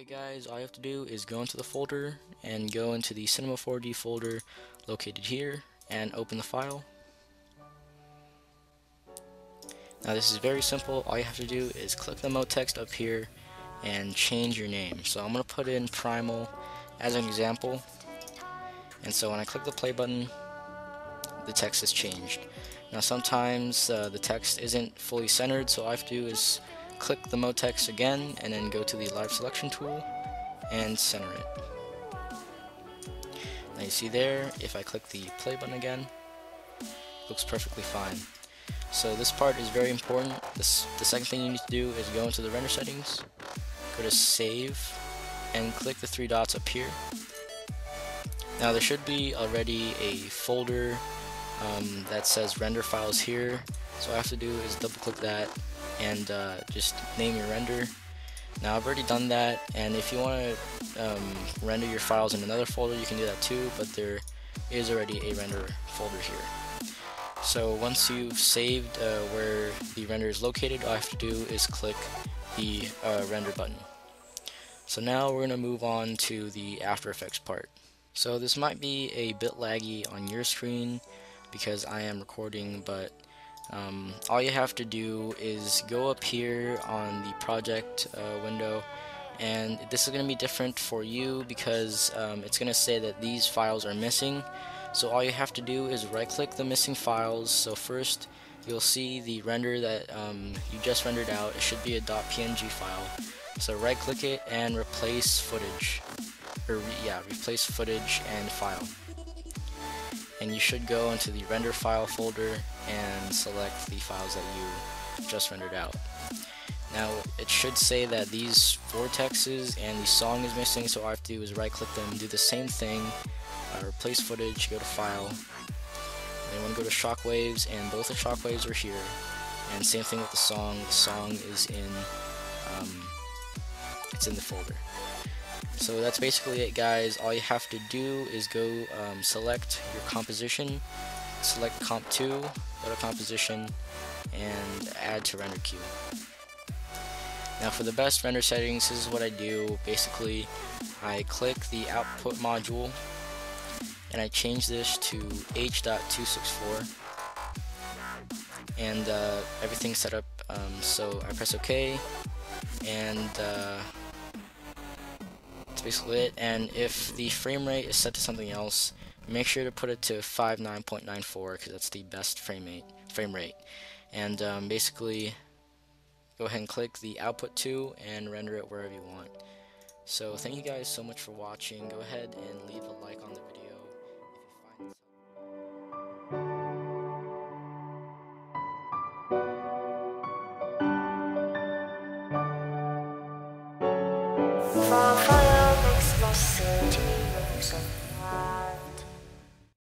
Okay guys, all you have to do is go into the folder and go into the Cinema 4D folder located here and open the file. Now this is very simple, all you have to do is click the MoText up here and change your name. So I'm going to put in Primal as an example and so when I click the play button the text has changed. Now sometimes uh, the text isn't fully centered so all I have to do is click the MoText again and then go to the live selection tool and center it. Now you see there, if I click the play button again, looks perfectly fine. So this part is very important. This, the second thing you need to do is go into the render settings, go to save, and click the three dots up here. Now there should be already a folder um, that says render files here. So I have to do is double click that and uh, just name your render. Now I've already done that and if you want to um, render your files in another folder you can do that too but there is already a render folder here. So once you've saved uh, where the render is located all I have to do is click the uh, render button. So now we're going to move on to the After Effects part. So this might be a bit laggy on your screen because I am recording but um, all you have to do is go up here on the project uh, window and this is going to be different for you because um, it's going to say that these files are missing so all you have to do is right click the missing files so first you'll see the render that um, you just rendered out. It should be a .png file. So right click it and replace footage. Or re yeah replace footage and file. And you should go into the render file folder and select the files that you just rendered out. Now it should say that these vortexes and the song is missing so all I have to do is right click them, do the same thing, uh, replace footage, go to file, then want to go to shockwaves and both the shockwaves are here and same thing with the song, the song is in um, it's in the folder. So that's basically it guys. All you have to do is go um, select your composition, select comp 2, go to composition, and add to render queue. Now for the best render settings, this is what I do. Basically, I click the output module, and I change this to H.264, and uh, everything's set up. Um, so I press OK, and uh, that's basically it. And if the frame rate is set to something else, make sure to put it to 59.94 because that's the best frame rate. Frame rate. And um, basically, go ahead and click the output to and render it wherever you want. So thank you guys so much for watching. Go ahead and leave a like on the video. For fire makes my city rose